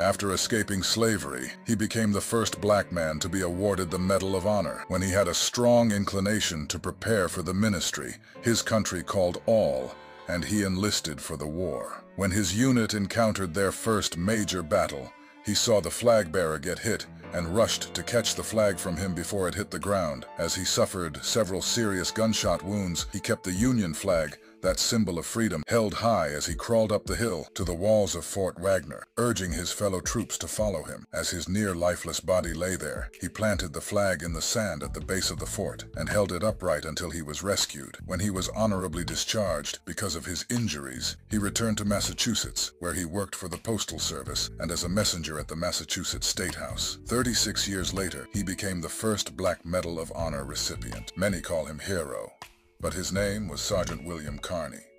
After escaping slavery, he became the first black man to be awarded the Medal of Honor when he had a strong inclination to prepare for the ministry his country called all, and he enlisted for the war. When his unit encountered their first major battle, he saw the flag bearer get hit and rushed to catch the flag from him before it hit the ground. As he suffered several serious gunshot wounds, he kept the Union flag that symbol of freedom, held high as he crawled up the hill to the walls of Fort Wagner, urging his fellow troops to follow him. As his near-lifeless body lay there, he planted the flag in the sand at the base of the fort and held it upright until he was rescued. When he was honorably discharged because of his injuries, he returned to Massachusetts, where he worked for the Postal Service and as a messenger at the Massachusetts State House. 36 years later, he became the first Black Medal of Honor recipient. Many call him Hero, but his name was Sergeant William Carney.